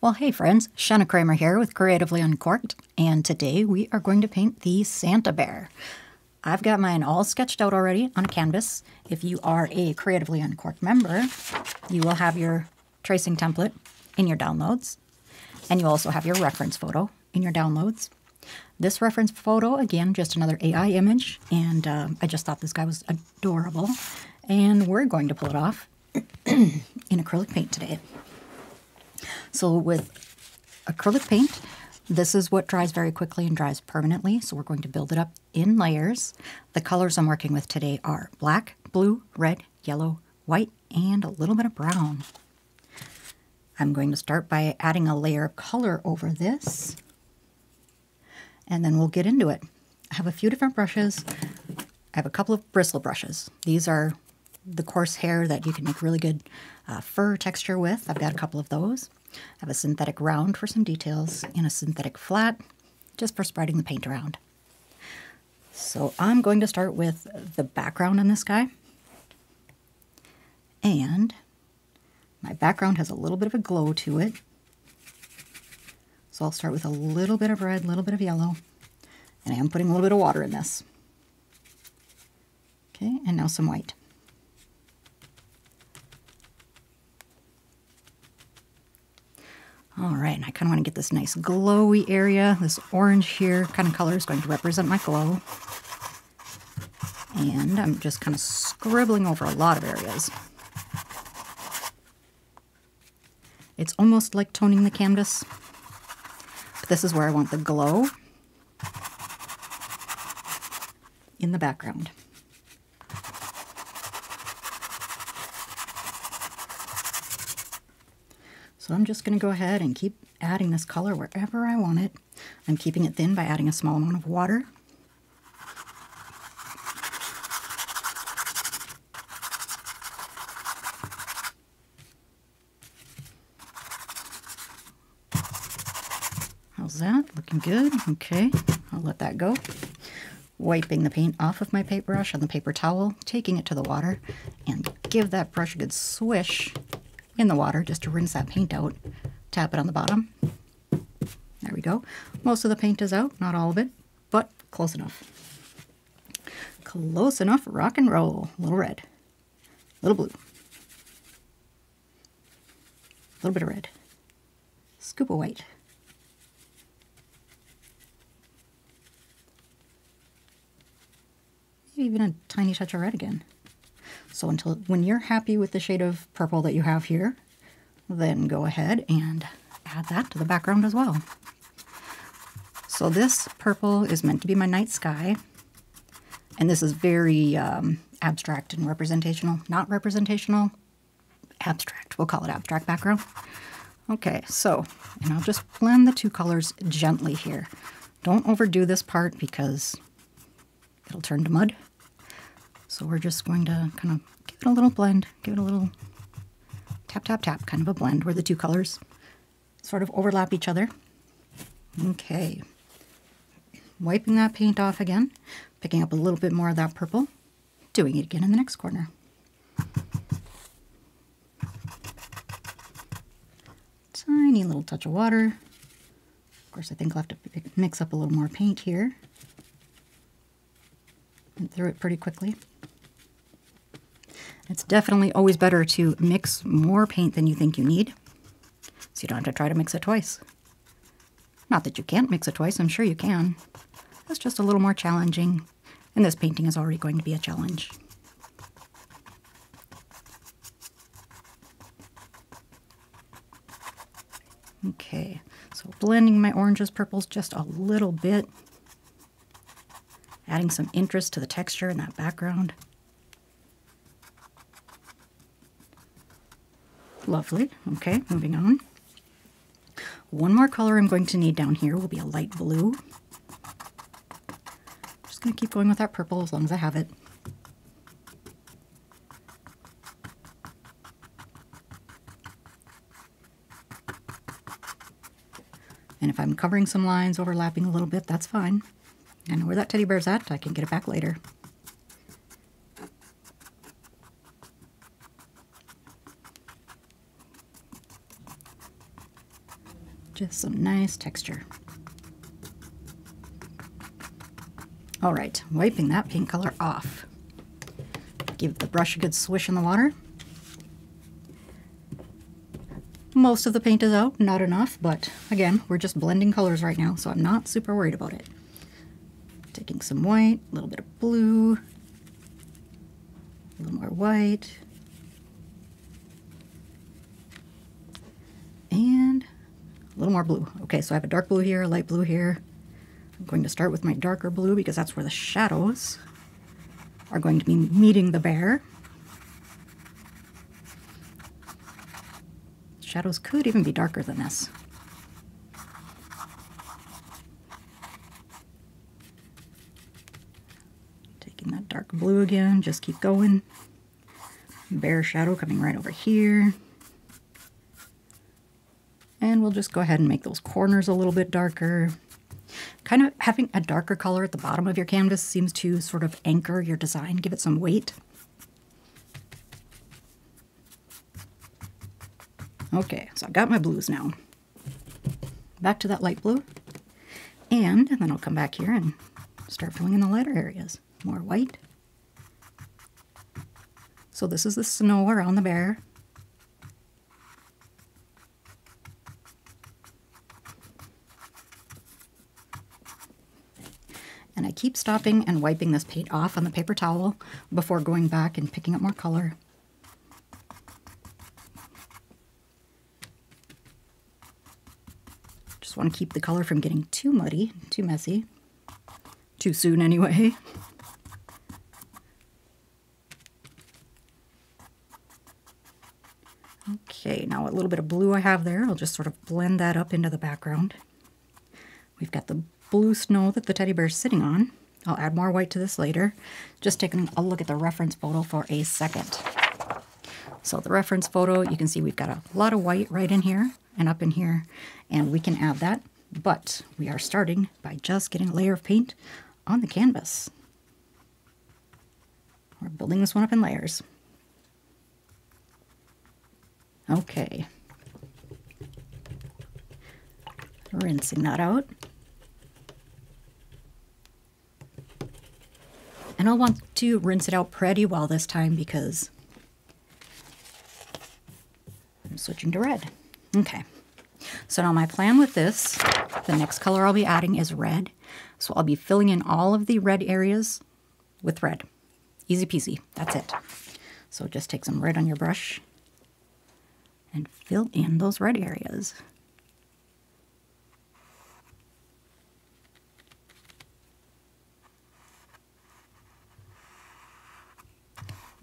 Well, hey friends, Shanna Cramer here with Creatively Uncorked, and today we are going to paint the Santa Bear. I've got mine all sketched out already on a canvas. If you are a Creatively Uncorked member, you will have your tracing template in your downloads, and you also have your reference photo in your downloads. This reference photo, again, just another AI image, and uh, I just thought this guy was adorable, and we're going to pull it off in acrylic paint today. So with acrylic paint, this is what dries very quickly and dries permanently. So we're going to build it up in layers. The colors I'm working with today are black, blue, red, yellow, white, and a little bit of brown. I'm going to start by adding a layer of color over this. And then we'll get into it. I have a few different brushes. I have a couple of bristle brushes. These are the coarse hair that you can make really good uh, fur texture with. I've got a couple of those. I have a synthetic round for some details and a synthetic flat just for spreading the paint around. So I'm going to start with the background on this guy. And my background has a little bit of a glow to it. So I'll start with a little bit of red, a little bit of yellow, and I am putting a little bit of water in this. Okay, and now some white. All right, and I kind of want to get this nice glowy area. This orange here kind of color is going to represent my glow. And I'm just kind of scribbling over a lot of areas. It's almost like toning the canvas. But this is where I want the glow in the background. So I'm just going to go ahead and keep adding this color wherever I want it. I'm keeping it thin by adding a small amount of water. How's that? Looking good. Okay, I'll let that go. Wiping the paint off of my paintbrush on the paper towel, taking it to the water, and give that brush a good swish in the water just to rinse that paint out. Tap it on the bottom. There we go. Most of the paint is out, not all of it, but close enough. Close enough, rock and roll. A little red, a little blue, a little bit of red, scoop of white. Maybe even a tiny touch of red again. So until when you're happy with the shade of purple that you have here, then go ahead and add that to the background as well. So this purple is meant to be my night sky. And this is very um, abstract and representational. Not representational, abstract. We'll call it abstract background. Okay, so, and I'll just blend the two colors gently here. Don't overdo this part because it'll turn to mud. So we're just going to kind of give it a little blend, give it a little tap, tap, tap, kind of a blend where the two colors sort of overlap each other. Okay. Wiping that paint off again, picking up a little bit more of that purple, doing it again in the next corner. Tiny little touch of water. Of course, I think I'll have to mix up a little more paint here. And through it pretty quickly. It's definitely always better to mix more paint than you think you need, so you don't have to try to mix it twice. Not that you can't mix it twice, I'm sure you can. It's just a little more challenging, and this painting is already going to be a challenge. Okay, so blending my oranges, purples just a little bit, adding some interest to the texture in that background. Lovely. Okay, moving on. One more color I'm going to need down here will be a light blue. Just going to keep going with that purple as long as I have it. And if I'm covering some lines, overlapping a little bit, that's fine. I know where that teddy bear's at. I can get it back later. Some nice texture. All right, wiping that paint color off. Give the brush a good swish in the water. Most of the paint is out, not enough, but again, we're just blending colors right now, so I'm not super worried about it. Taking some white, a little bit of blue, a little more white, and a little more blue. Okay, so I have a dark blue here, a light blue here. I'm going to start with my darker blue because that's where the shadows are going to be meeting the bear. Shadows could even be darker than this. Taking that dark blue again, just keep going. Bear shadow coming right over here. And we'll just go ahead and make those corners a little bit darker. Kind of having a darker color at the bottom of your canvas seems to sort of anchor your design, give it some weight. Okay, so I've got my blues now. Back to that light blue. And, then I'll come back here and start filling in the lighter areas. More white. So this is the snow around the bear. And I keep stopping and wiping this paint off on the paper towel before going back and picking up more color. Just want to keep the color from getting too muddy, too messy. Too soon anyway. Okay, now a little bit of blue I have there, I'll just sort of blend that up into the background. We've got the blue snow that the teddy bear is sitting on. I'll add more white to this later. Just taking a look at the reference photo for a second. So the reference photo, you can see we've got a lot of white right in here and up in here, and we can add that, but we are starting by just getting a layer of paint on the canvas. We're building this one up in layers. Okay. Rinsing that out. And I'll want to rinse it out pretty well this time because I'm switching to red. Okay. So now my plan with this, the next color I'll be adding is red. So I'll be filling in all of the red areas with red. Easy peasy. That's it. So just take some red on your brush and fill in those red areas.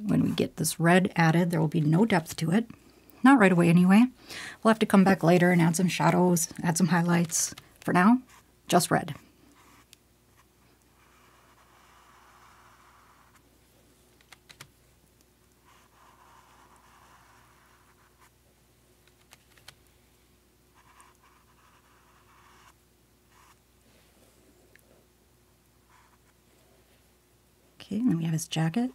When we get this red added, there will be no depth to it. Not right away anyway. We'll have to come back later and add some shadows, add some highlights. For now, just red. Okay, and then we have his jacket.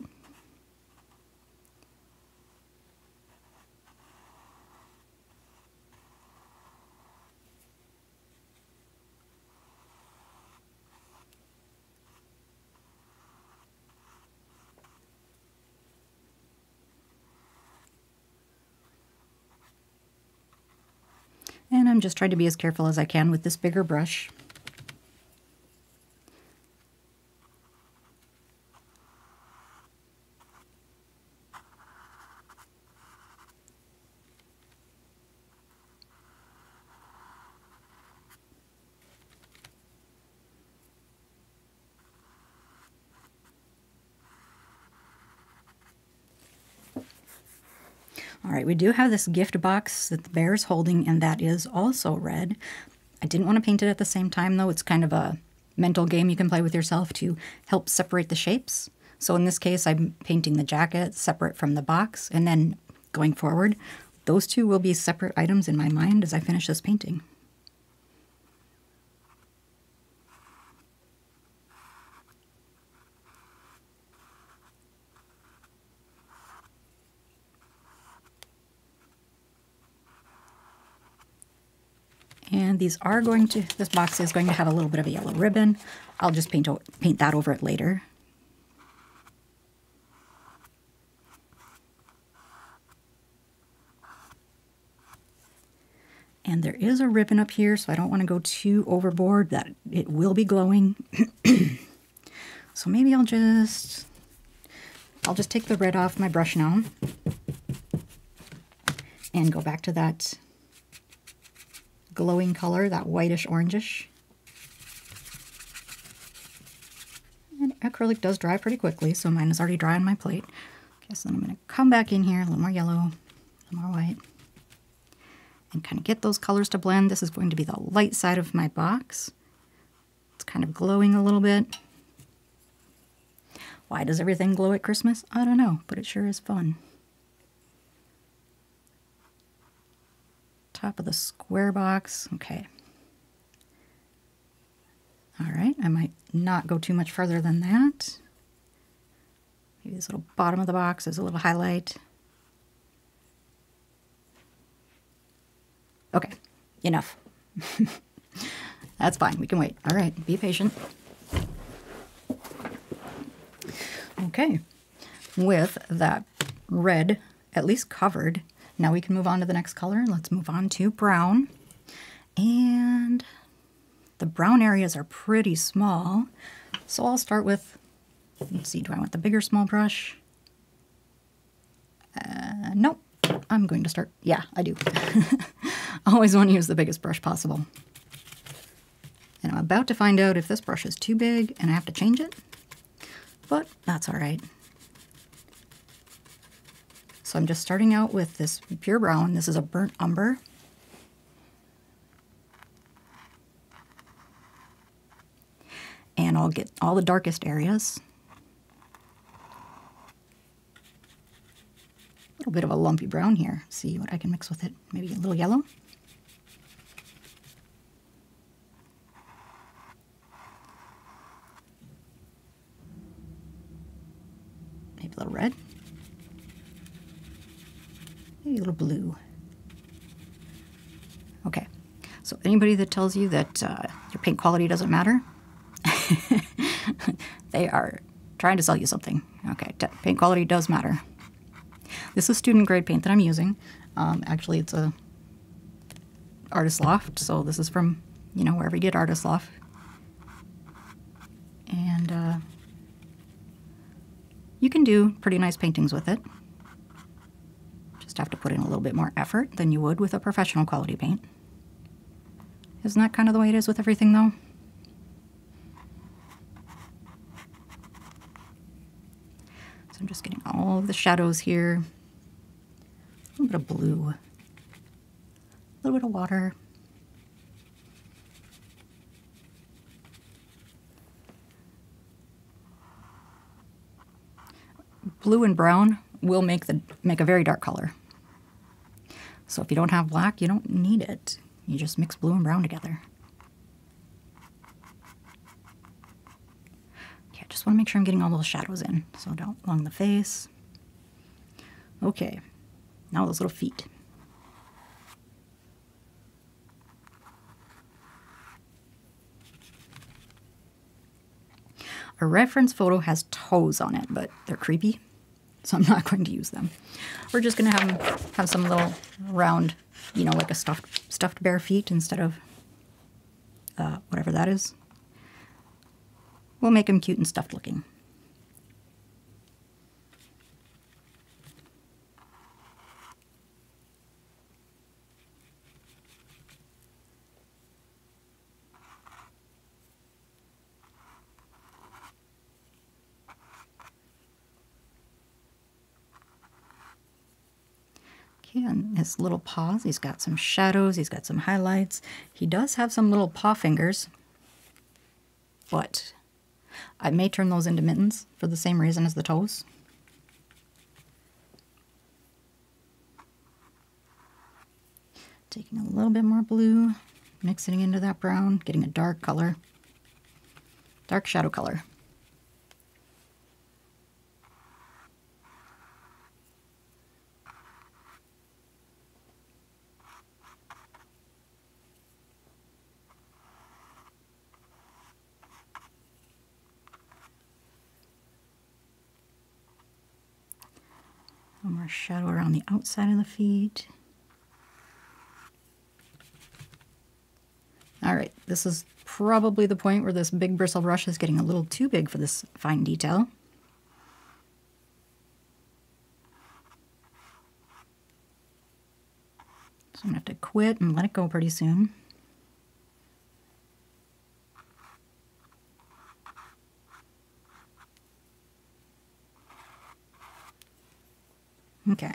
And I'm just trying to be as careful as I can with this bigger brush. All right, we do have this gift box that the bear is holding, and that is also red. I didn't want to paint it at the same time, though. It's kind of a mental game you can play with yourself to help separate the shapes. So in this case, I'm painting the jacket separate from the box, and then going forward, those two will be separate items in my mind as I finish this painting. These are going to, this box is going to have a little bit of a yellow ribbon. I'll just paint, paint that over it later. And there is a ribbon up here, so I don't want to go too overboard that it will be glowing. so maybe I'll just, I'll just take the red off my brush now and go back to that glowing color, that whitish orangish. And acrylic does dry pretty quickly, so mine is already dry on my plate. Okay, so then I'm going to come back in here, a little more yellow, a little more white, and kind of get those colors to blend. This is going to be the light side of my box. It's kind of glowing a little bit. Why does everything glow at Christmas? I don't know, but it sure is fun. Top of the square box. Okay. All right, I might not go too much further than that. Maybe this little bottom of the box is a little highlight. Okay, enough. That's fine, we can wait. All right, be patient. Okay, with that red at least covered, now we can move on to the next color. Let's move on to brown. And the brown areas are pretty small. So I'll start with, let's see, do I want the bigger small brush? Uh, nope. I'm going to start, yeah, I do. I always want to use the biggest brush possible. And I'm about to find out if this brush is too big and I have to change it, but that's all right. I'm just starting out with this pure brown. This is a burnt umber. And I'll get all the darkest areas. A little bit of a lumpy brown here. See what I can mix with it. Maybe a little yellow. Maybe a little red a little blue. Okay, so anybody that tells you that uh, your paint quality doesn't matter, they are trying to sell you something. Okay, paint quality does matter. This is student grade paint that I'm using. Um, actually, it's a Artist Loft, so this is from, you know, wherever you get Artist Loft. And uh, you can do pretty nice paintings with it just have to put in a little bit more effort than you would with a professional quality paint. Isn't that kind of the way it is with everything, though? So I'm just getting all of the shadows here. A little bit of blue. A little bit of water. Blue and brown will make the make a very dark color. So if you don't have black, you don't need it. You just mix blue and brown together. Okay, I just want to make sure I'm getting all those shadows in. So down along the face. Okay, now those little feet. A reference photo has toes on it, but they're creepy so I'm not going to use them. We're just going to have have some little round, you know, like a stuffed stuffed bear feet instead of uh, whatever that is. We'll make them cute and stuffed looking. And his little paws. He's got some shadows. He's got some highlights. He does have some little paw fingers, but I may turn those into mittens for the same reason as the toes. Taking a little bit more blue, mixing into that brown, getting a dark color, dark shadow color. little more shadow around the outside of the feet. All right, this is probably the point where this big bristle brush is getting a little too big for this fine detail. So I'm gonna have to quit and let it go pretty soon. Okay.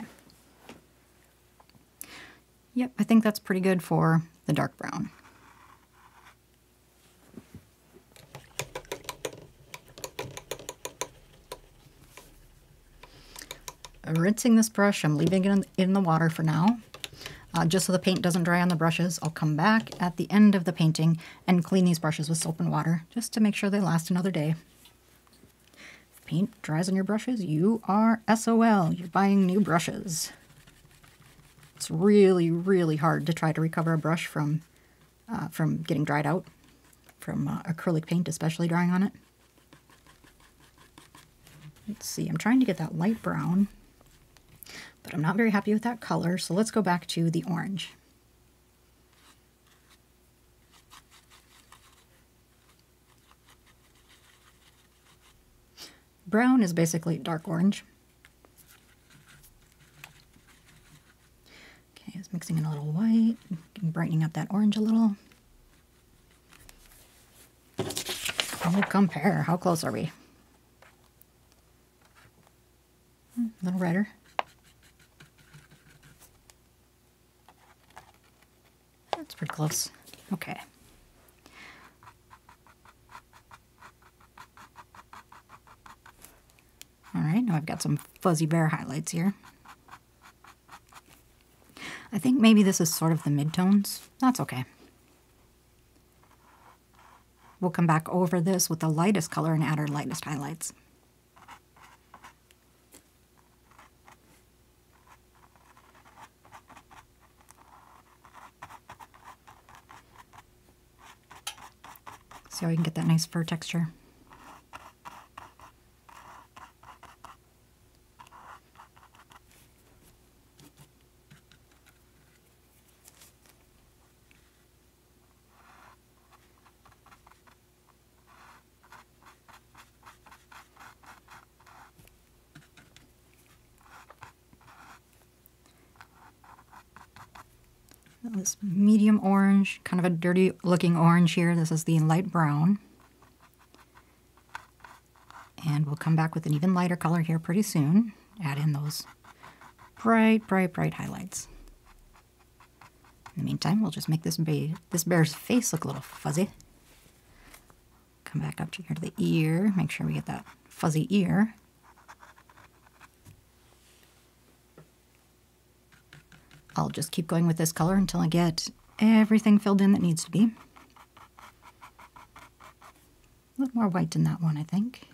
Yep, I think that's pretty good for the dark brown. I'm rinsing this brush, I'm leaving it in, the water for now. Uh, just so the paint doesn't dry on the brushes, I'll come back at the end of the painting and clean these brushes with soap and water, just to make sure they last another day. If paint dries on your brushes, you are SOL. You're buying new brushes. It's really, really hard to try to recover a brush from, uh, from getting dried out, from uh, acrylic paint especially drying on it. Let's see, I'm trying to get that light brown but I'm not very happy with that color, so let's go back to the orange. Brown is basically dark orange. Mixing in a little white, brightening up that orange a little. We'll compare. How close are we? Hmm, a little redder. That's pretty close. Okay. All right, now I've got some fuzzy bear highlights here. I think maybe this is sort of the midtones. That's okay. We'll come back over this with the lightest color and add our lightest highlights. See how we can get that nice fur texture. this medium orange, kind of a dirty looking orange here. This is the light brown. And we'll come back with an even lighter color here pretty soon. Add in those bright, bright, bright highlights. In the meantime, we'll just make this, this bear's face look a little fuzzy. Come back up to here to the ear, make sure we get that fuzzy ear. I'll just keep going with this color until I get everything filled in that needs to be. A little more white in that one, I think.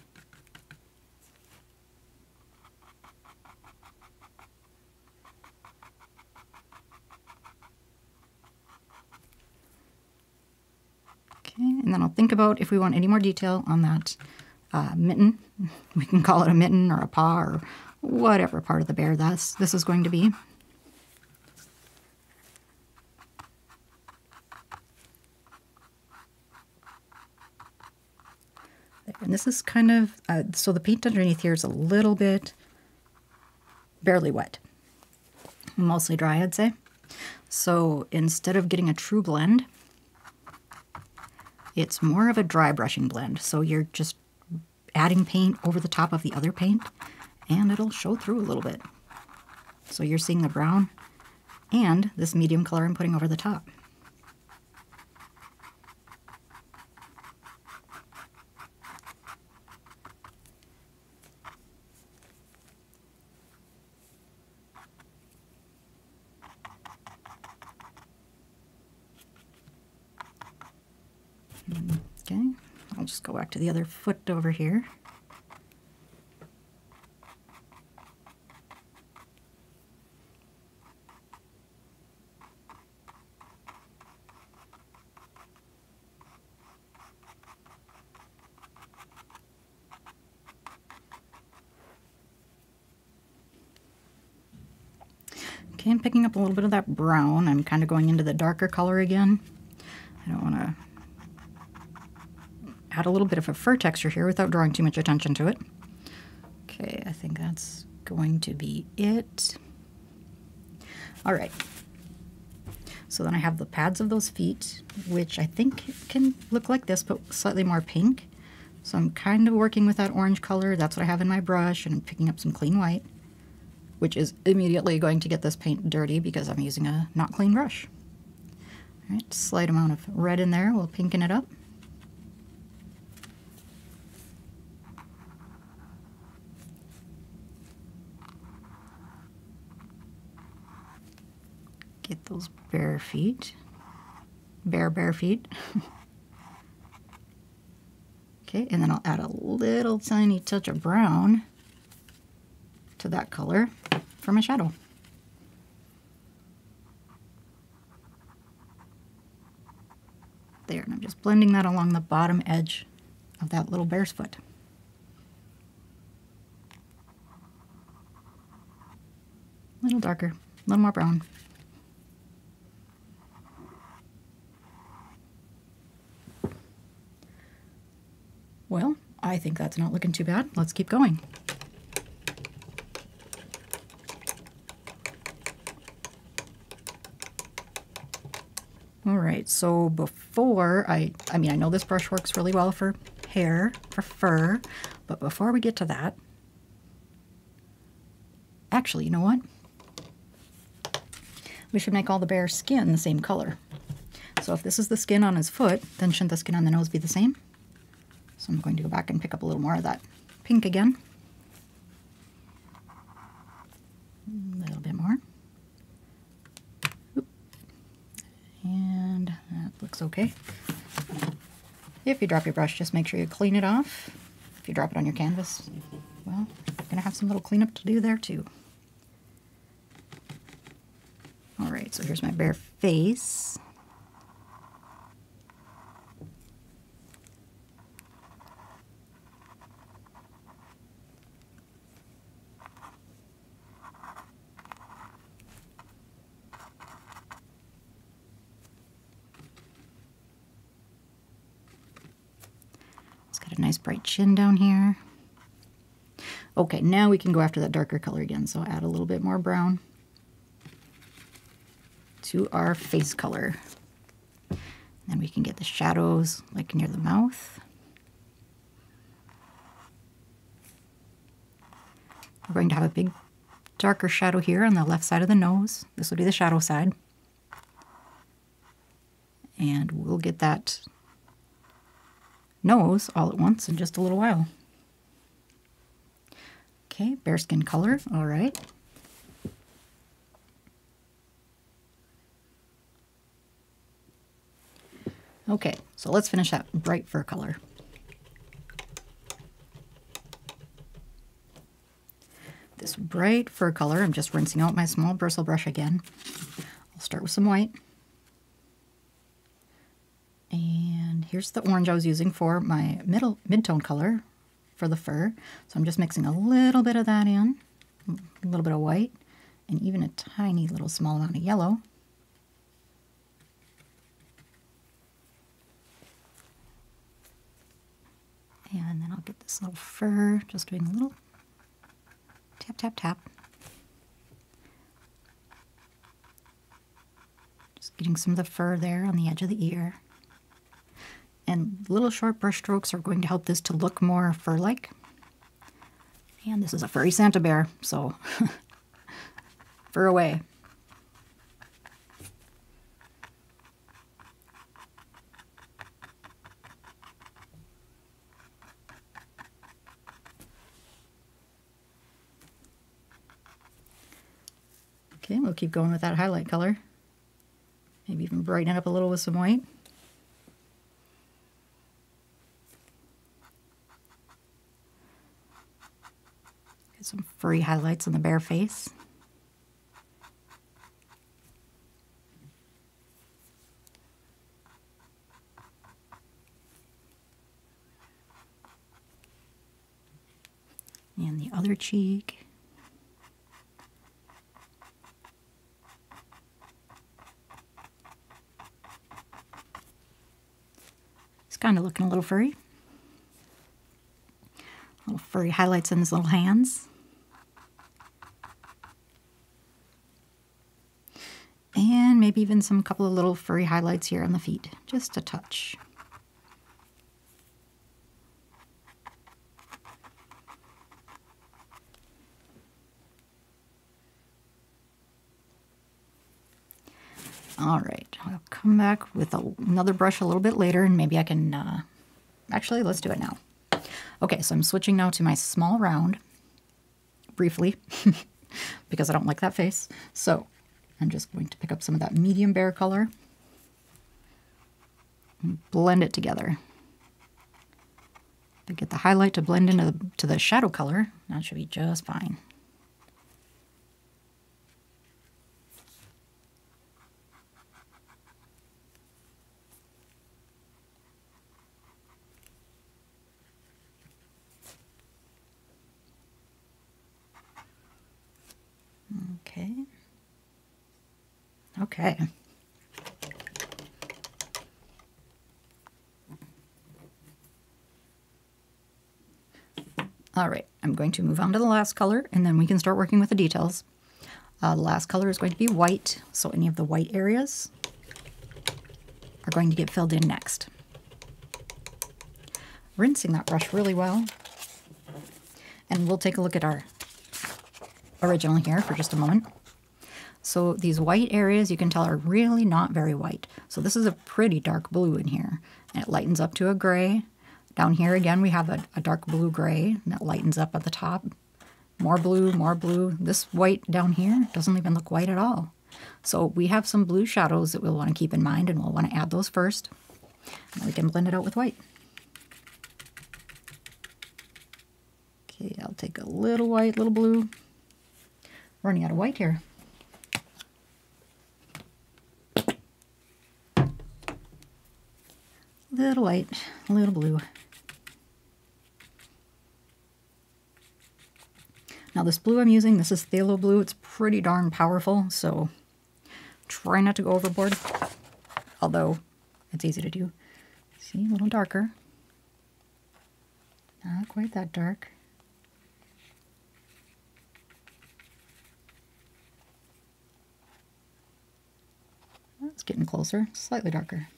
Okay, and then I'll think about if we want any more detail on that uh, mitten. We can call it a mitten or a paw or whatever part of the bear that's, this is going to be. And this is kind of, uh, so the paint underneath here is a little bit barely wet. Mostly dry, I'd say. So instead of getting a true blend, it's more of a dry brushing blend. So you're just adding paint over the top of the other paint and it'll show through a little bit. So you're seeing the brown and this medium color I'm putting over the top. Okay, I'll just go back to the other foot over here. Okay, I'm picking up a little bit of that brown. I'm kind of going into the darker color again. I don't want to add a little bit of a fur texture here without drawing too much attention to it. Okay, I think that's going to be it. All right. So then I have the pads of those feet, which I think can look like this, but slightly more pink. So I'm kind of working with that orange color. That's what I have in my brush, and I'm picking up some clean white, which is immediately going to get this paint dirty because I'm using a not clean brush. All right, slight amount of red in there. We'll pinken it up. Get those bare feet. Bare, bare feet. okay, and then I'll add a little tiny touch of brown to that color for my shadow. There, and I'm just blending that along the bottom edge of that little bear's foot. A little darker, a little more brown. Well, I think that's not looking too bad. Let's keep going. All right, so before I, I mean, I know this brush works really well for hair, for fur, but before we get to that, actually, you know what? We should make all the bear's skin the same color. So if this is the skin on his foot, then shouldn't the skin on the nose be the same? So I'm going to go back and pick up a little more of that pink again. A little bit more. Oop. And that looks okay. If you drop your brush, just make sure you clean it off. If you drop it on your canvas, well, you're going to have some little cleanup to do there too. All right, so here's my bare face. Down here. Okay, now we can go after that darker color again. So add a little bit more brown to our face color. Then we can get the shadows like near the mouth. We're going to have a big darker shadow here on the left side of the nose. This will be the shadow side. And we'll get that nose all at once in just a little while. Okay, bearskin color, all right. Okay, so let's finish that bright fur color. This bright fur color, I'm just rinsing out my small bristle brush again. I'll start with some white. Here's the orange I was using for my middle mid-tone color for the fur. So I'm just mixing a little bit of that in, a little bit of white, and even a tiny little small amount of yellow. And then I'll get this little fur, just doing a little tap, tap, tap. Just getting some of the fur there on the edge of the ear. And little short brush strokes are going to help this to look more fur-like. And this is a furry Santa bear, so fur away. Okay, we'll keep going with that highlight color. Maybe even brighten it up a little with some white. some furry highlights on the bare face. And the other cheek. It's kind of looking a little furry. Little furry highlights in his little hands. Even some couple of little furry highlights here on the feet, just a touch. All right, I'll come back with a, another brush a little bit later and maybe I can, uh, actually, let's do it now. Okay, so I'm switching now to my small round, briefly, because I don't like that face. So I'm just going to pick up some of that medium bear color and blend it together. To get the highlight to blend into the, to the shadow color, that should be just fine. Okay. Okay. All right, I'm going to move on to the last color and then we can start working with the details. Uh, the last color is going to be white, so any of the white areas are going to get filled in next. Rinsing that brush really well. And we'll take a look at our original here for just a moment. So these white areas you can tell are really not very white. So this is a pretty dark blue in here. And it lightens up to a gray. Down here again we have a, a dark blue gray and that lightens up at the top. More blue, more blue. This white down here doesn't even look white at all. So we have some blue shadows that we'll want to keep in mind and we'll want to add those first. And we can blend it out with white. Okay, I'll take a little white, little blue. Running out of white here. Little white, little blue. Now this blue I'm using, this is Phthalo blue. It's pretty darn powerful, so try not to go overboard. Although, it's easy to do. See, a little darker. Not quite that dark. It's getting closer, slightly darker.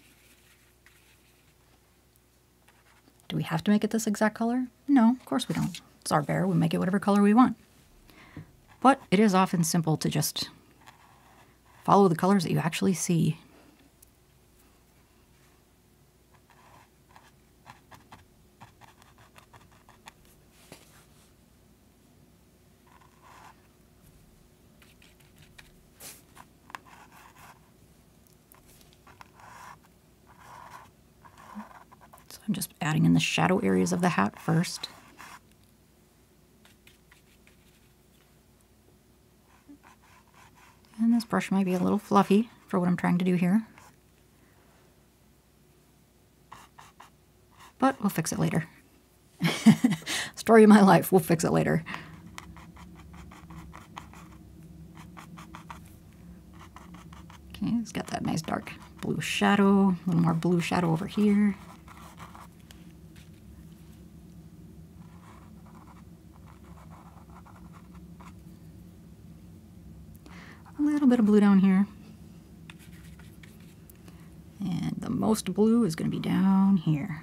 Do we have to make it this exact color? No, of course we don't. It's our bear, we make it whatever color we want. But it is often simple to just follow the colors that you actually see. I'm just adding in the shadow areas of the hat first. And this brush might be a little fluffy for what I'm trying to do here. But we'll fix it later. Story of my life, we'll fix it later. Okay, it's got that nice dark blue shadow, a little more blue shadow over here. A little bit of blue down here. And the most blue is going to be down here.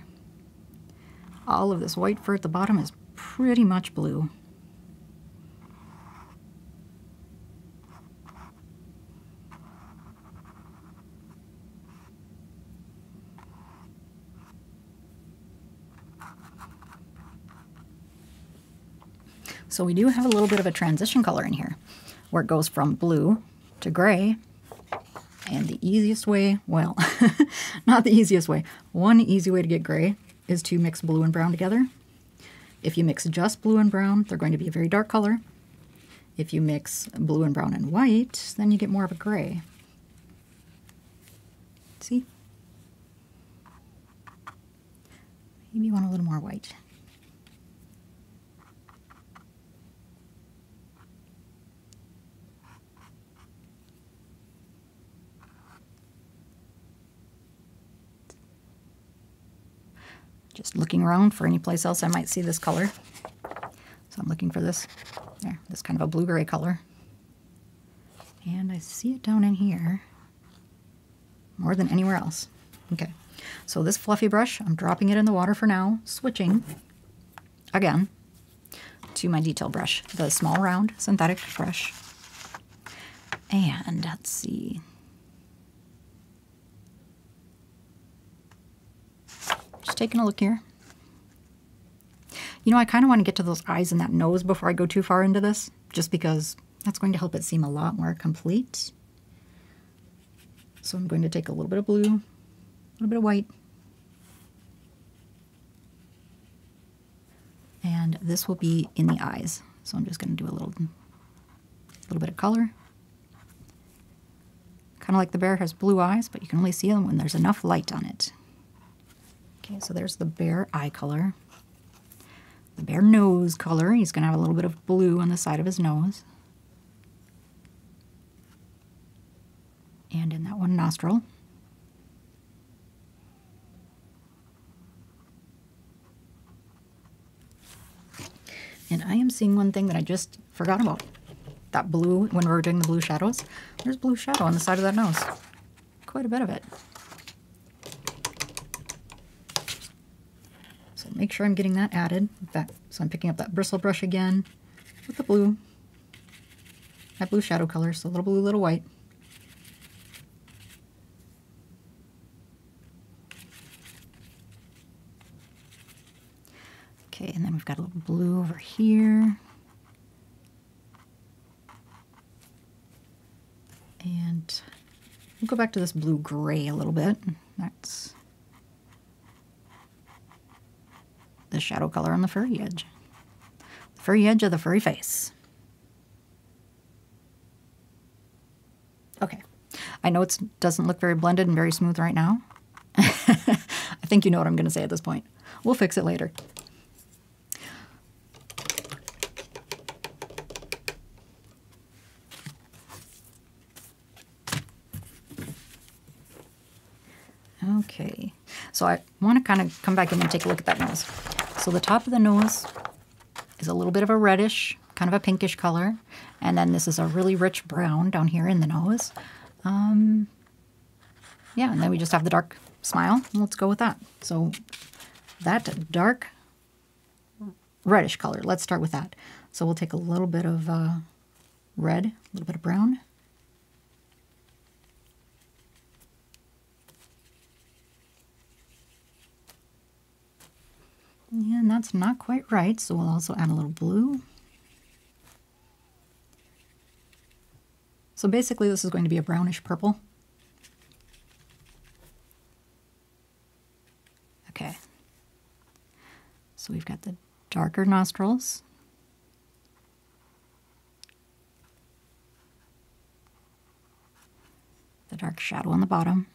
All of this white fur at the bottom is pretty much blue. So we do have a little bit of a transition color in here where it goes from blue to gray. And the easiest way, well, not the easiest way, one easy way to get gray is to mix blue and brown together. If you mix just blue and brown, they're going to be a very dark color. If you mix blue and brown and white, then you get more of a gray. See? Maybe you want a little more white. Just looking around for any place else I might see this color. So I'm looking for this, there, this kind of a blue-gray color. And I see it down in here more than anywhere else. Okay, so this fluffy brush, I'm dropping it in the water for now, switching again to my detail brush, the small round synthetic brush. And let's see. Just taking a look here. You know, I kind of want to get to those eyes and that nose before I go too far into this, just because that's going to help it seem a lot more complete. So I'm going to take a little bit of blue, a little bit of white, and this will be in the eyes. So I'm just going to do a little, little bit of color. Kind of like the bear has blue eyes, but you can only see them when there's enough light on it. Okay, so there's the bear eye color. The bear nose color, he's going to have a little bit of blue on the side of his nose. And in that one nostril. And I am seeing one thing that I just forgot about. That blue, when we were doing the blue shadows, there's blue shadow on the side of that nose. Quite a bit of it. Make sure I'm getting that added. That, so I'm picking up that bristle brush again with the blue. That blue shadow color, so a little blue, little white. Okay, and then we've got a little blue over here. And we'll go back to this blue-gray a little bit. That's the shadow color on the furry edge. The furry edge of the furry face. Okay. I know it doesn't look very blended and very smooth right now. I think you know what I'm going to say at this point. We'll fix it later. Okay, so I want to kind of come back in and take a look at that nose. So the top of the nose is a little bit of a reddish, kind of a pinkish color. And then this is a really rich brown down here in the nose. Um, yeah, and then we just have the dark smile. Let's go with that. So that dark reddish color, let's start with that. So we'll take a little bit of uh, red, a little bit of brown. And that's not quite right, so we'll also add a little blue. So basically this is going to be a brownish purple. Okay. So we've got the darker nostrils. The dark shadow on the bottom.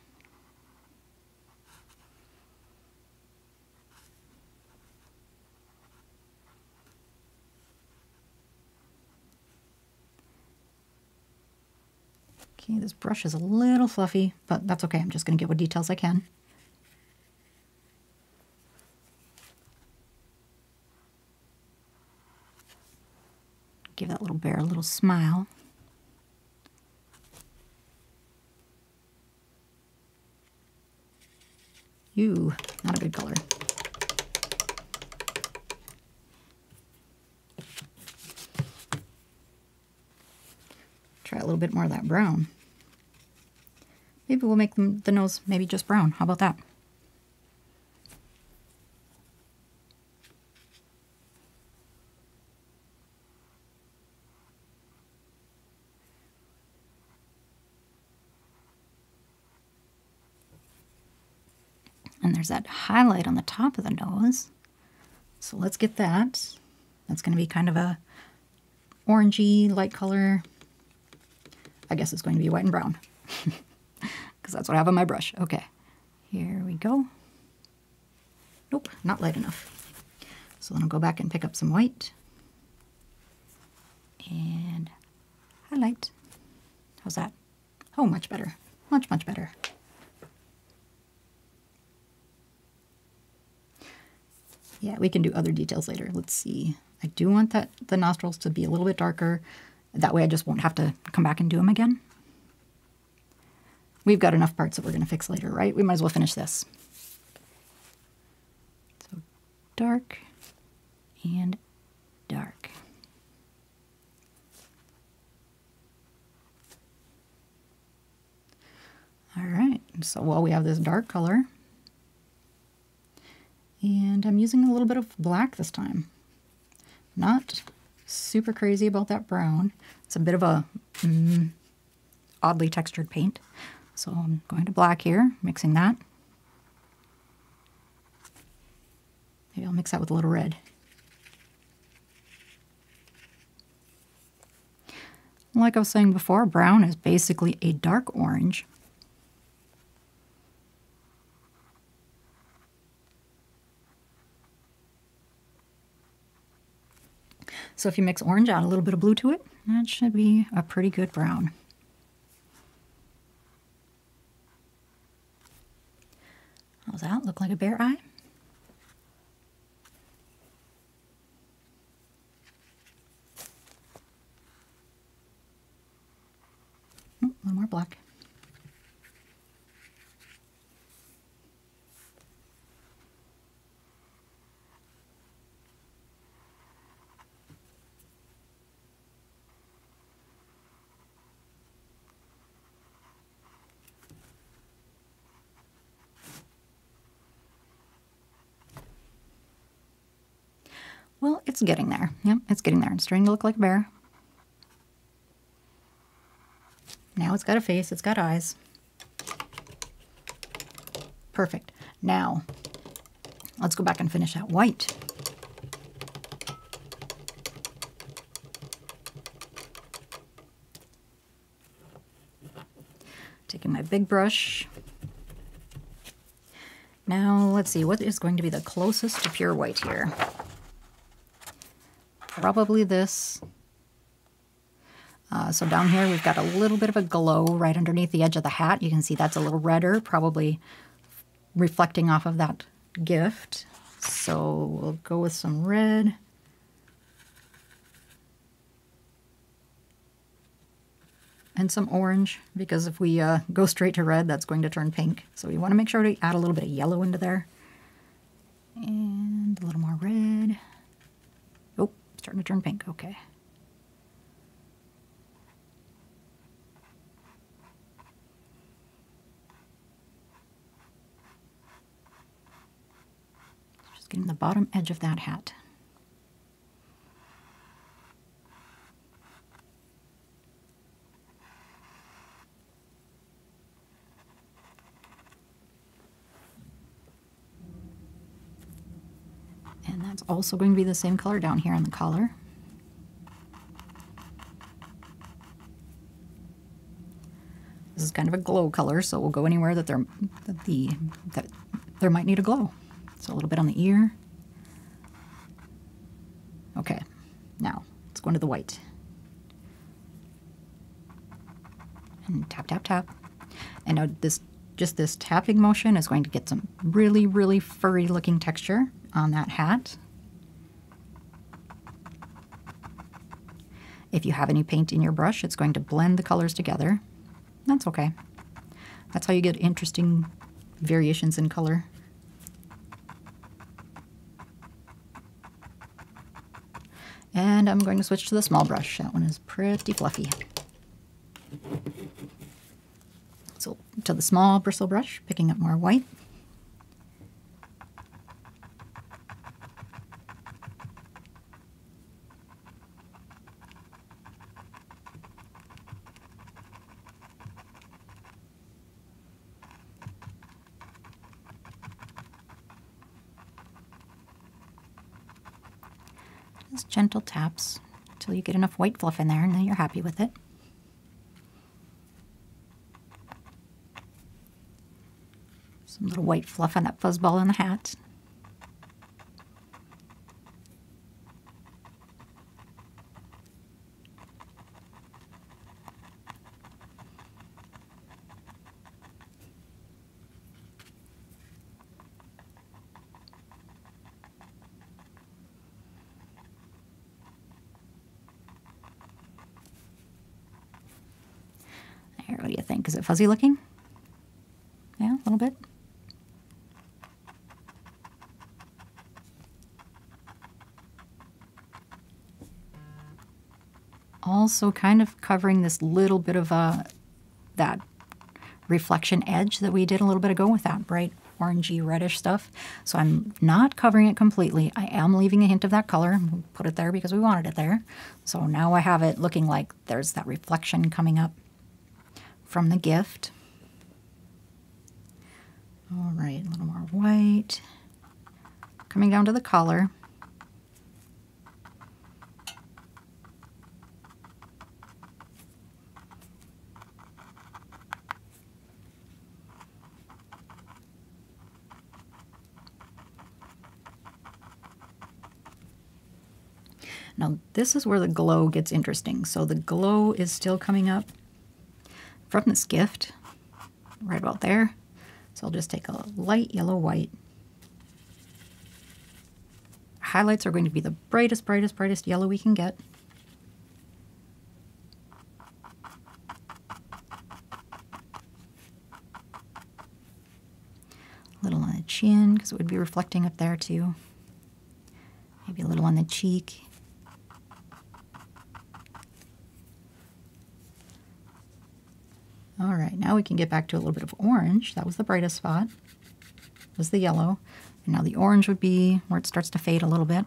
Okay, this brush is a little fluffy, but that's okay. I'm just going to get what details I can. Give that little bear a little smile. You, not a good color. Try a little bit more of that brown. Maybe we'll make them, the nose maybe just brown. How about that? And there's that highlight on the top of the nose. So let's get that. That's going to be kind of a orangey light color. I guess it's going to be white and brown because that's what I have on my brush. Okay, here we go. Nope, not light enough. So then I'll go back and pick up some white and highlight. How's that? Oh, much better. Much, much better. Yeah, we can do other details later. Let's see. I do want that the nostrils to be a little bit darker. That way I just won't have to come back and do them again. We've got enough parts that we're going to fix later, right? We might as well finish this. So dark and dark. All right, so while we have this dark color, and I'm using a little bit of black this time. Not super crazy about that brown. It's a bit of a mm, oddly textured paint. So I'm going to black here, mixing that. Maybe I'll mix that with a little red. Like I was saying before, brown is basically a dark orange. So if you mix orange, add a little bit of blue to it, that should be a pretty good brown. How's that? Look like a bear eye? Oh, little more black. Well, it's getting there. Yep, it's getting there. It's starting to look like a bear. Now it's got a face, it's got eyes. Perfect. Now, let's go back and finish that white. Taking my big brush. Now, let's see, what is going to be the closest to pure white here? Probably this. Uh, so down here we've got a little bit of a glow right underneath the edge of the hat. You can see that's a little redder, probably reflecting off of that gift. So we'll go with some red. And some orange, because if we uh, go straight to red, that's going to turn pink. So we want to make sure to add a little bit of yellow into there. And a little more red. Starting to turn pink, okay. Just getting the bottom edge of that hat. It's also going to be the same color down here on the collar. This is kind of a glow color, so we'll go anywhere that there that the that there might need a glow. So a little bit on the ear. Okay, now let's go into the white. And tap, tap, tap. And now this just this tapping motion is going to get some really, really furry looking texture on that hat. If you have any paint in your brush, it's going to blend the colors together. That's okay. That's how you get interesting variations in color. And I'm going to switch to the small brush. That one is pretty fluffy. So to the small bristle brush, picking up more white. Just gentle taps until you get enough white fluff in there and then you're happy with it. Some little white fluff on that fuzzball in the hat. What do you think? Is it fuzzy looking? Yeah, a little bit. Also kind of covering this little bit of uh, that reflection edge that we did a little bit ago with that bright orangey reddish stuff. So I'm not covering it completely. I am leaving a hint of that color. Put it there because we wanted it there. So now I have it looking like there's that reflection coming up from the gift. All right, a little more white. Coming down to the collar. Now this is where the glow gets interesting. So the glow is still coming up from this gift, right about there. So I'll just take a light yellow white. Highlights are going to be the brightest, brightest, brightest yellow we can get. A little on the chin, because it would be reflecting up there too. Maybe a little on the cheek. All right, now we can get back to a little bit of orange. That was the brightest spot, was the yellow. And now the orange would be where it starts to fade a little bit.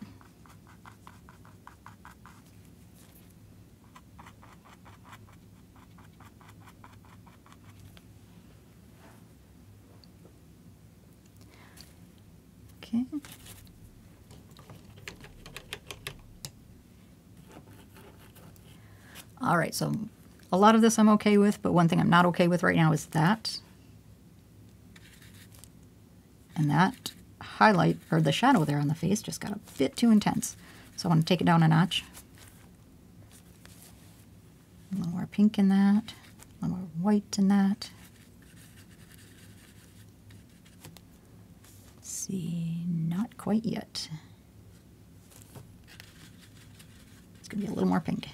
Okay. All right, so a lot of this I'm okay with, but one thing I'm not okay with right now is that. And that highlight, or the shadow there on the face, just got a bit too intense. So I want to take it down a notch. A little more pink in that, a little more white in that. Let's see, not quite yet. It's going to be a little more pink.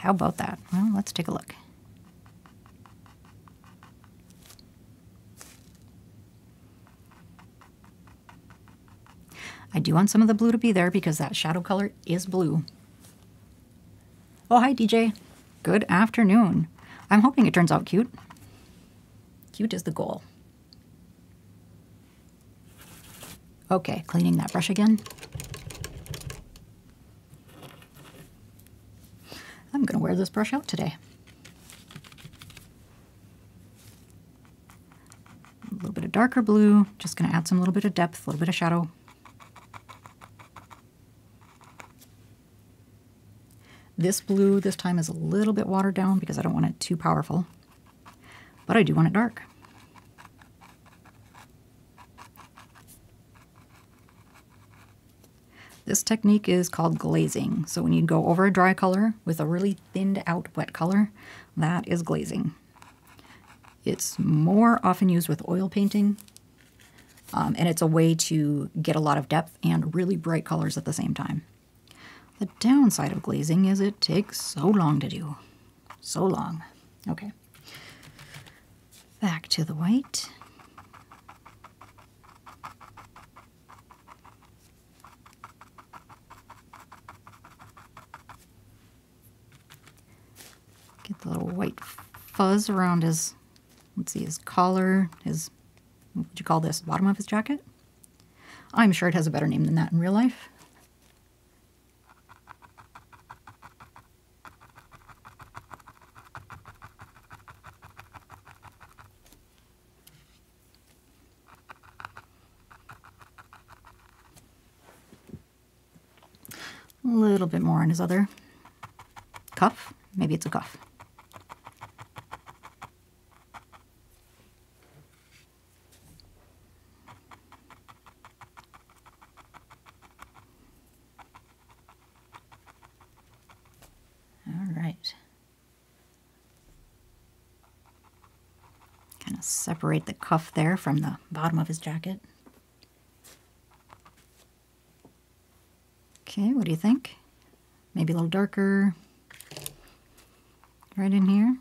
How about that? Well, let's take a look. I do want some of the blue to be there because that shadow color is blue. Oh, hi, DJ. Good afternoon. I'm hoping it turns out cute. Cute is the goal. Okay, cleaning that brush again. Going to wear this brush out today. A little bit of darker blue, just going to add some little bit of depth, a little bit of shadow. This blue this time is a little bit watered down because I don't want it too powerful, but I do want it dark. This technique is called glazing. So when you go over a dry color with a really thinned out wet color, that is glazing. It's more often used with oil painting, um, and it's a way to get a lot of depth and really bright colors at the same time. The downside of glazing is it takes so long to do. So long. Okay. Back to the white. Get the little white fuzz around his, let's see, his collar, his, what would you call this, bottom of his jacket? I'm sure it has a better name than that in real life. A little bit more on his other cuff. Maybe it's a cuff. Separate the cuff there from the bottom of his jacket. Okay, what do you think? Maybe a little darker right in here.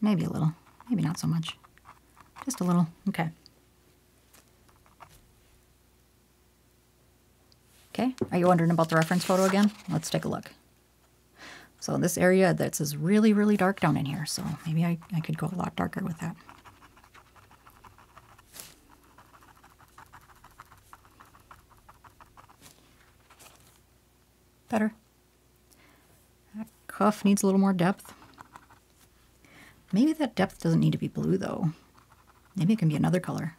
Maybe a little, maybe not so much. Just a little, okay. Okay, are you wondering about the reference photo again? Let's take a look. So this area that's is really, really dark down in here, so maybe I, I could go a lot darker with that. Better. That cuff needs a little more depth. Maybe that depth doesn't need to be blue though. Maybe it can be another color.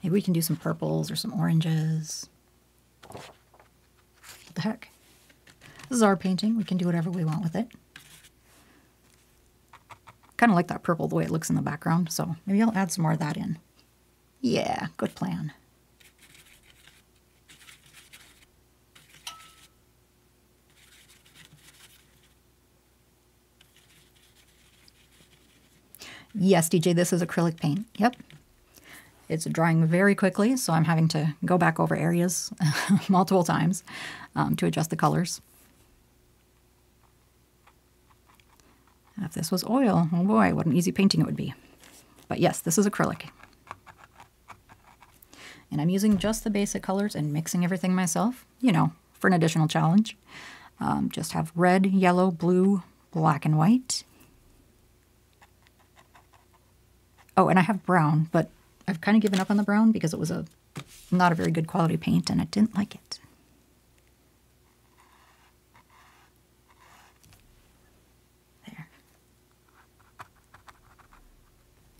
Maybe we can do some purples or some oranges. What the heck? This is our painting. We can do whatever we want with it. Kind of like that purple the way it looks in the background, so maybe I'll add some more of that in. Yeah, good plan. Yes, DJ, this is acrylic paint. Yep. It's drying very quickly, so I'm having to go back over areas multiple times um, to adjust the colors. If this was oil, oh boy, what an easy painting it would be. But yes, this is acrylic. And I'm using just the basic colors and mixing everything myself, you know, for an additional challenge. Um, just have red, yellow, blue, black, and white. Oh, and I have brown, but I've kind of given up on the brown because it was a not a very good quality paint and I didn't like it. There.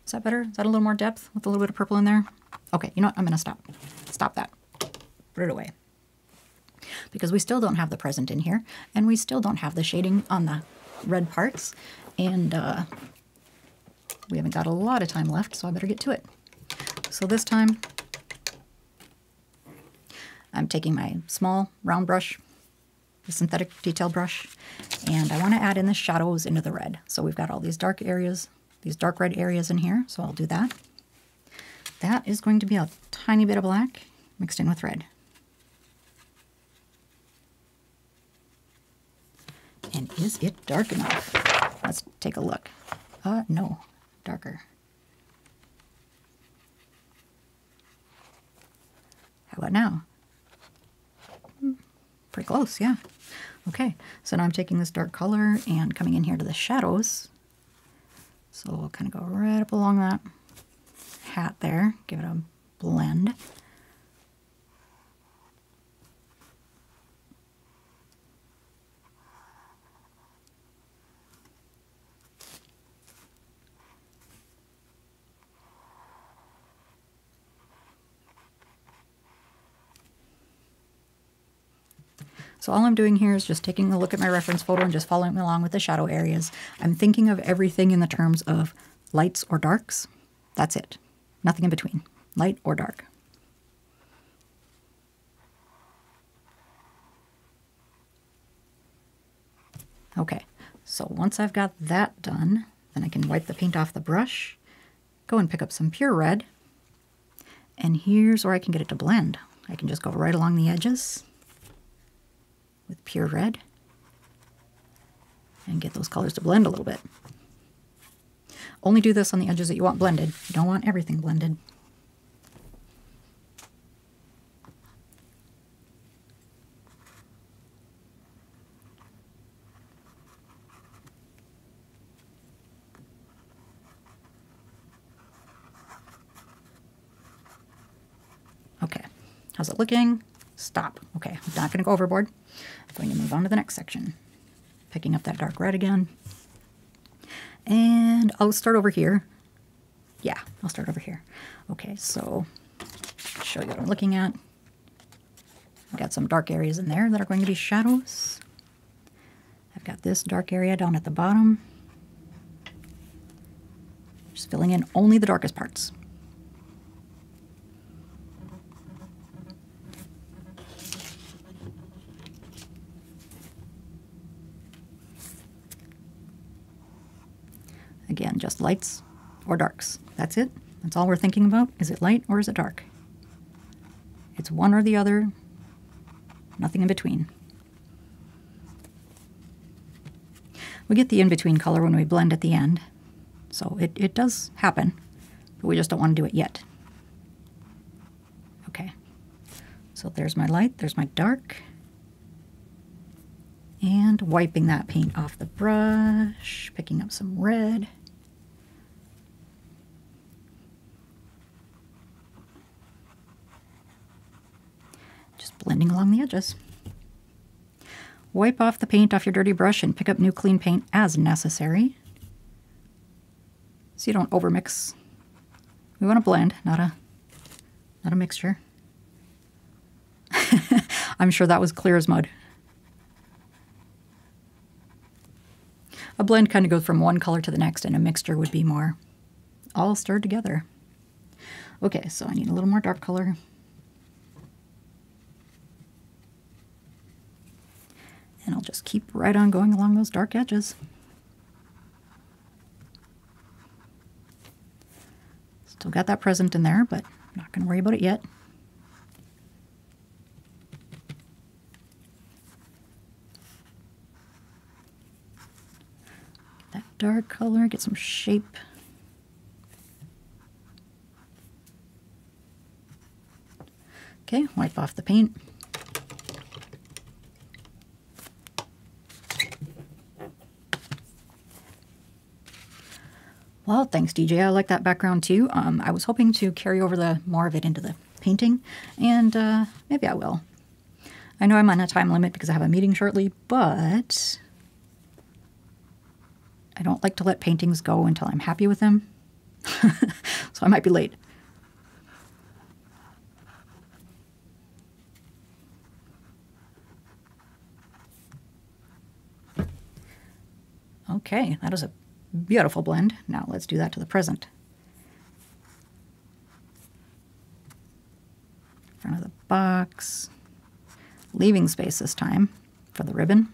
Is that better? Is that a little more depth with a little bit of purple in there? Okay, you know what? I'm going to stop. Stop that. Put it away. Because we still don't have the present in here, and we still don't have the shading on the red parts, and uh, we haven't got a lot of time left, so I better get to it. So this time, I'm taking my small round brush, the synthetic detail brush, and I want to add in the shadows into the red. So we've got all these dark areas, these dark red areas in here, so I'll do that. That is going to be a tiny bit of black mixed in with red. And is it dark enough? Let's take a look. Uh, no, darker. How about now? Hmm, pretty close, yeah. Okay, so now I'm taking this dark color and coming in here to the shadows. So we'll kind of go right up along that hat there, give it a blend. So all I'm doing here is just taking a look at my reference photo and just following along with the shadow areas. I'm thinking of everything in the terms of lights or darks. That's it. Nothing in between, light or dark. Okay, so once I've got that done, then I can wipe the paint off the brush, go and pick up some pure red, and here's where I can get it to blend. I can just go right along the edges with pure red and get those colors to blend a little bit. Only do this on the edges that you want blended. You don't want everything blended. Okay, how's it looking? Stop. Okay, I'm not going to go overboard. I'm going to move on to the next section. Picking up that dark red again. And I'll start over here. Yeah, I'll start over here. Okay, so show you what I'm looking at. I've got some dark areas in there that are going to be shadows. I've got this dark area down at the bottom. Just filling in only the darkest parts. Again, just lights or darks. That's it. That's all we're thinking about. Is it light or is it dark? It's one or the other, nothing in between. We get the in-between color when we blend at the end. So it, it does happen, but we just don't want to do it yet. Okay, so there's my light, there's my dark. And wiping that paint off the brush, picking up some red. Just blending along the edges. Wipe off the paint off your dirty brush and pick up new clean paint as necessary. So you don't overmix. We want to blend, not a not a mixture. I'm sure that was clear as mud. A blend kind of goes from one color to the next, and a mixture would be more all stirred together. Okay, so I need a little more dark color. And I'll just keep right on going along those dark edges. Still got that present in there, but I'm not going to worry about it yet. Get that dark color, get some shape. Okay, wipe off the paint. Well, thanks, DJ. I like that background too. Um, I was hoping to carry over the more of it into the painting, and uh, maybe I will. I know I'm on a time limit because I have a meeting shortly, but I don't like to let paintings go until I'm happy with them. so I might be late. Okay, that is a beautiful blend. Now let's do that to the present. Front of the box. Leaving space this time for the ribbon.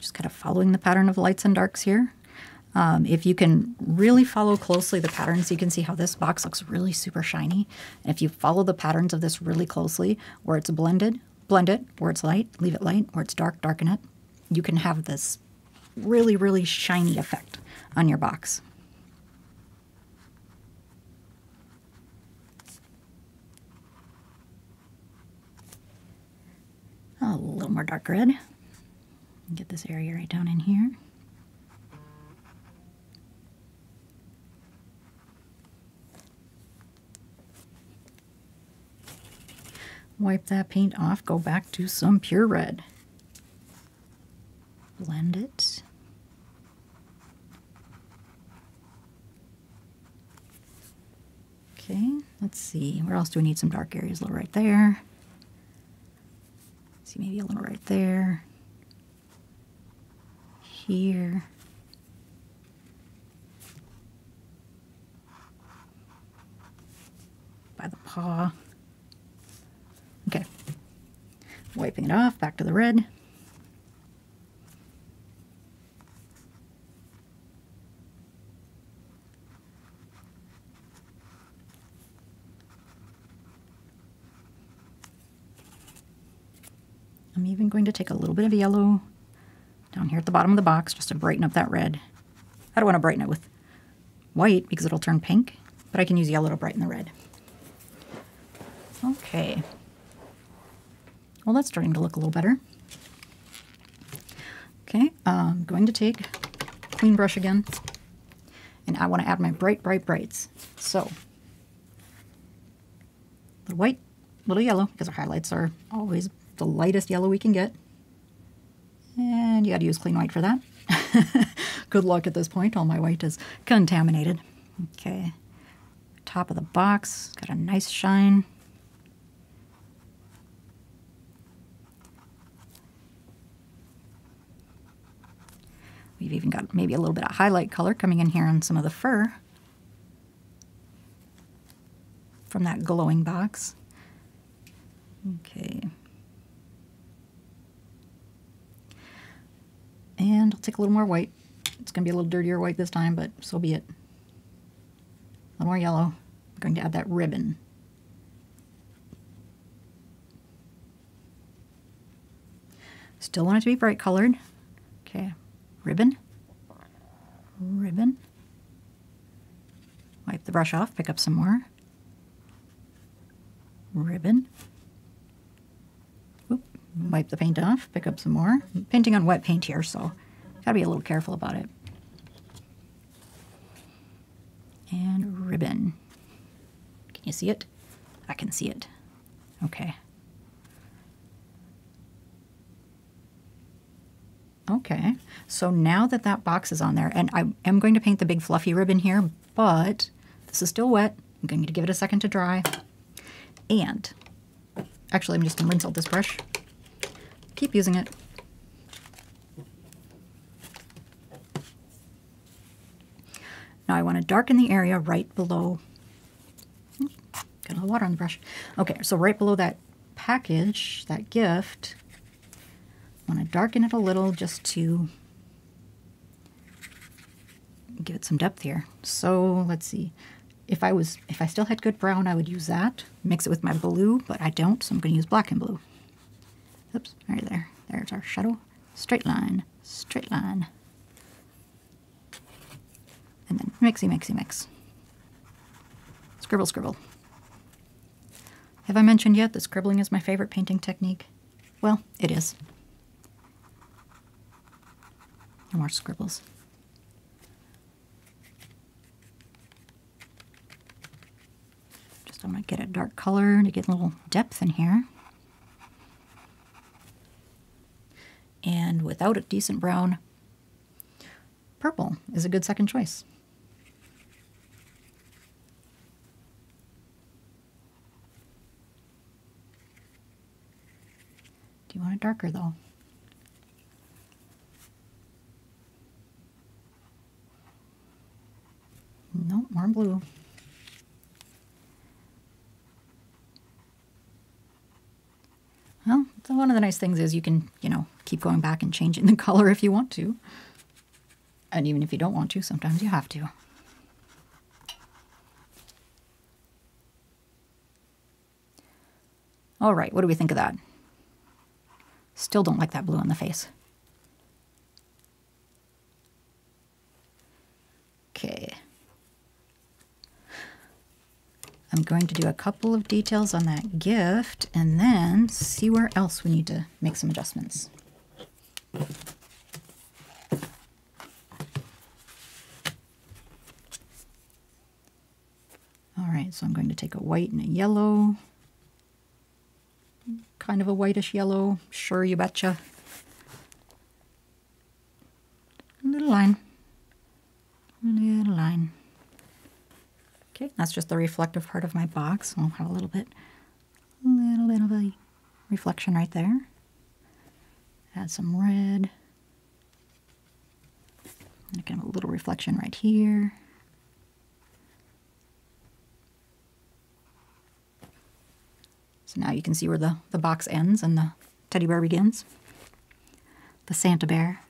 just kind of following the pattern of lights and darks here. Um, if you can really follow closely the patterns, you can see how this box looks really super shiny. And if you follow the patterns of this really closely, where it's blended, blend it. Where it's light, leave it light. Where it's dark, darken it. You can have this really, really shiny effect on your box. A little more dark red. Get this area right down in here. Wipe that paint off, go back to some pure red. Blend it. Okay, let's see. Where else do we need some dark areas? A little right there. See, maybe a little right there here. By the paw. Okay. Wiping it off, back to the red. I'm even going to take a little bit of yellow down here at the bottom of the box just to brighten up that red. I don't want to brighten it with white because it'll turn pink, but I can use yellow to brighten the red. Okay. Well, that's starting to look a little better. Okay, I'm going to take clean brush again, and I want to add my bright, bright brights. So, little white, little yellow, because our highlights are always the lightest yellow we can get. And you got to use clean white for that. Good luck at this point. All my white is contaminated. Okay. Top of the box. Got a nice shine. We've even got maybe a little bit of highlight color coming in here on some of the fur. from that glowing box. Okay. And I'll take a little more white. It's going to be a little dirtier white this time, but so be it. A little more yellow. I'm going to add that ribbon. Still want it to be bright colored. Okay, ribbon, ribbon. Wipe the brush off, pick up some more. Ribbon. Wipe the paint off, pick up some more. I'm painting on wet paint here, so gotta be a little careful about it. And ribbon. Can you see it? I can see it. Okay. Okay, so now that that box is on there, and I am going to paint the big fluffy ribbon here, but this is still wet. I'm going to give it a second to dry. And, actually I'm just going to rinse out this brush. Keep using it. Now I want to darken the area right below, got a little water on the brush. Okay, so right below that package, that gift, I want to darken it a little just to give it some depth here. So let's see. If I was, if I still had good brown, I would use that. Mix it with my blue, but I don't, so I'm going to use black and blue. Oops, right there. There's our shuttle. Straight line, straight line. And then mixy, mixy, mix. Scribble, scribble. Have I mentioned yet that scribbling is my favorite painting technique? Well, it is. No more scribbles. Just I'm to get a dark color to get a little depth in here. And without a decent brown, purple is a good second choice. Do you want it darker though? No, more blue. Well, one of the nice things is you can, you know, keep going back and changing the color if you want to. And even if you don't want to, sometimes you have to. All right, what do we think of that? Still don't like that blue on the face. Okay. I'm going to do a couple of details on that gift and then see where else we need to make some adjustments. All right, so I'm going to take a white and a yellow, kind of a whitish yellow, sure you betcha. Little line, little line. Okay, that's just the reflective part of my box. I'll have a little bit, a little bit of a reflection right there. Add some red. And again, a little reflection right here. So now you can see where the, the box ends and the teddy bear begins. The Santa bear.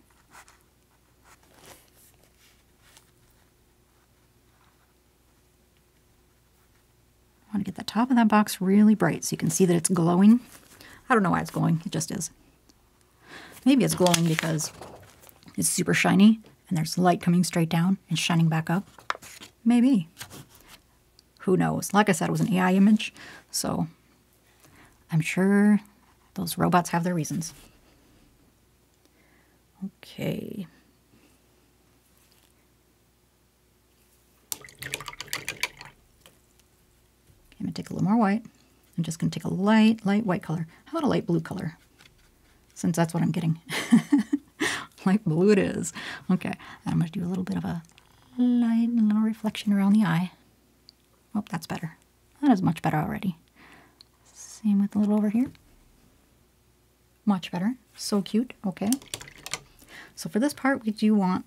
I want to get the top of that box really bright so you can see that it's glowing. I don't know why it's glowing, it just is. Maybe it's glowing because it's super shiny and there's light coming straight down and shining back up. Maybe. Who knows? Like I said, it was an AI image, so I'm sure those robots have their reasons. Okay. I'm to take a little more white. I'm just going to take a light, light white color. How about a light blue color? Since that's what I'm getting. light blue it is. Okay, and I'm going to do a little bit of a light little reflection around the eye. Oh, that's better. That is much better already. Same with a little over here. Much better. So cute. Okay. So for this part, we do want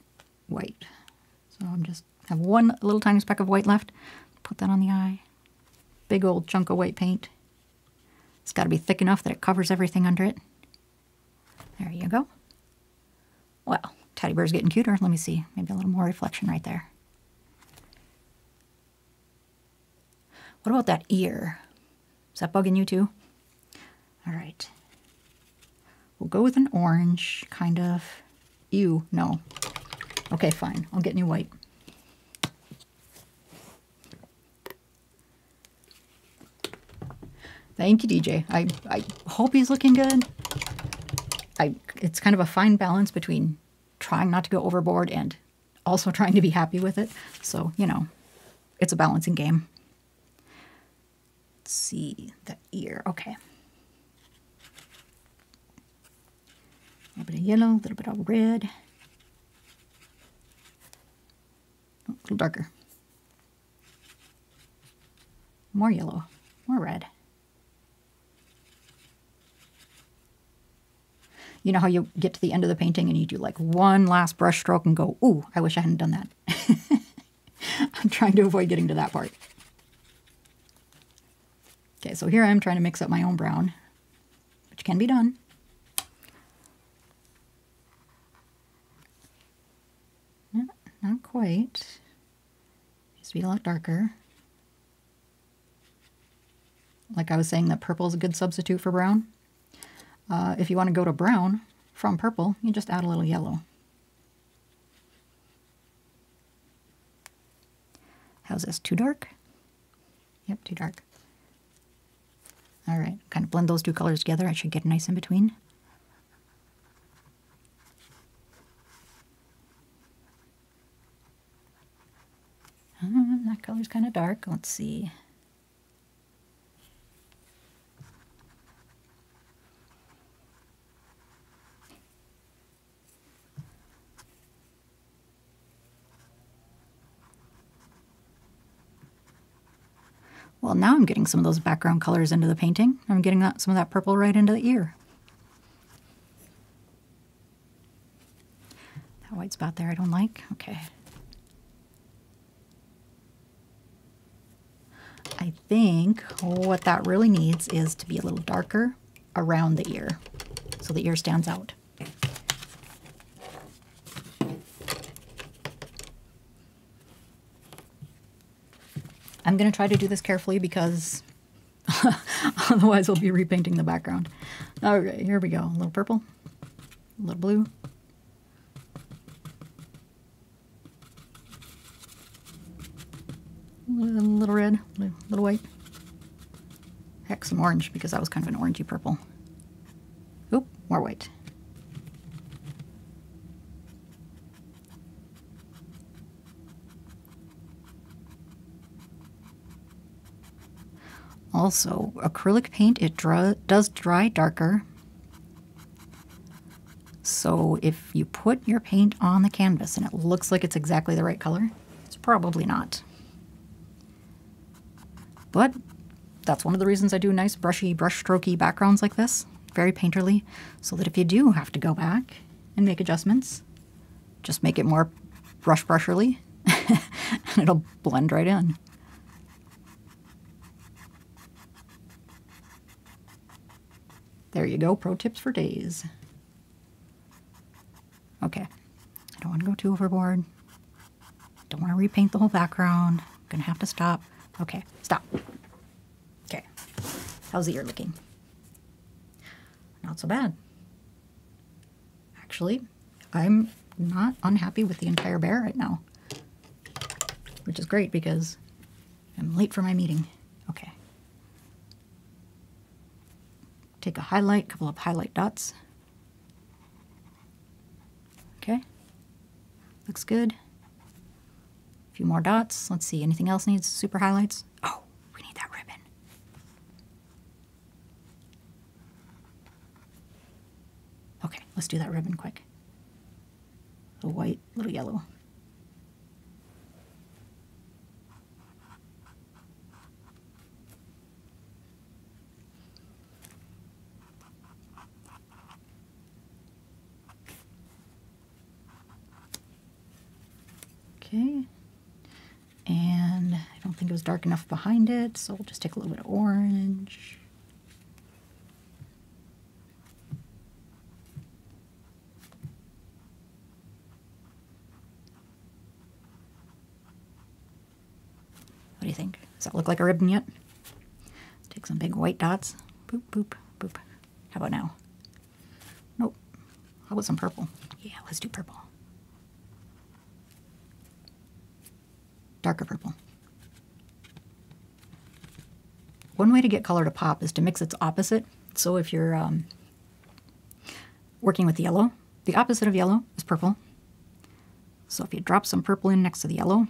white. So I'm just have one little tiny speck of white left. Put that on the eye big old chunk of white paint. It's got to be thick enough that it covers everything under it. There you go. Well, teddy bear's getting cuter. Let me see. Maybe a little more reflection right there. What about that ear? Is that bugging you too? All right. We'll go with an orange, kind of. Ew, no. Okay, fine. I'll get new white. Thank you, DJ. I, I hope he's looking good. I it's kind of a fine balance between trying not to go overboard and also trying to be happy with it. So, you know, it's a balancing game. Let's see the ear. Okay. A little bit of yellow, a little bit of red. Oh, a little darker. More yellow, more red. You know how you get to the end of the painting and you do like one last brush stroke and go, ooh, I wish I hadn't done that. I'm trying to avoid getting to that part. Okay, so here I am trying to mix up my own brown, which can be done. No, not quite. Needs to be a lot darker. Like I was saying that purple is a good substitute for brown. Uh, if you want to go to brown from purple, you just add a little yellow. How's this? Too dark? Yep, too dark. All right, kind of blend those two colors together. I should get nice in between. Uh, that color's kind of dark. Let's see. Well, now I'm getting some of those background colors into the painting. I'm getting that, some of that purple right into the ear. That white spot there I don't like. Okay. I think what that really needs is to be a little darker around the ear so the ear stands out. I'm going to try to do this carefully because otherwise I'll be repainting the background. Okay, here we go. A little purple, a little blue. A little red, a little white. Heck, some orange because that was kind of an orangey purple. Oop, more white. Also, acrylic paint, it dry, does dry darker. So if you put your paint on the canvas and it looks like it's exactly the right color, it's probably not. But that's one of the reasons I do nice brushy, brush strokey backgrounds like this, very painterly, so that if you do have to go back and make adjustments, just make it more brush brusherly and it'll blend right in. There you go, pro tips for days. Okay, I don't want to go too overboard. Don't want to repaint the whole background. Gonna have to stop. Okay, stop. Okay, how's the ear looking? Not so bad. Actually, I'm not unhappy with the entire bear right now, which is great because I'm late for my meeting. Okay. Take a highlight, couple of highlight dots. Okay, looks good. A few more dots. Let's see, anything else needs super highlights? Oh, we need that ribbon. Okay, let's do that ribbon quick. A white, little yellow. It was dark enough behind it, so we'll just take a little bit of orange. What do you think? Does that look like a ribbon yet? Take some big white dots. Boop, boop, boop. How about now? Nope. How about some purple? Yeah, let's do purple. Darker purple. One way to get color to pop is to mix its opposite. So if you're um, working with yellow, the opposite of yellow is purple. So if you drop some purple in next to the yellow,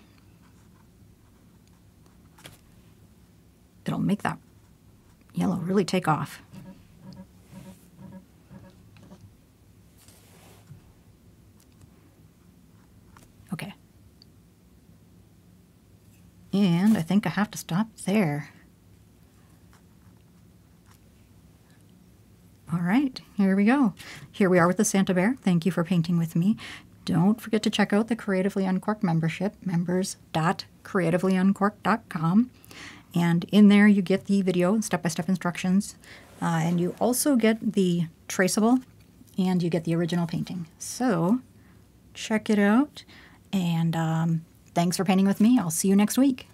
it'll make that yellow really take off. Okay. And I think I have to stop there. All right, here we go. Here we are with the Santa Bear. Thank you for painting with me. Don't forget to check out the Creatively Uncorked membership, members.creativelyuncorked.com. And in there, you get the video step by step instructions. Uh, and you also get the traceable and you get the original painting. So check it out. And um, thanks for painting with me. I'll see you next week.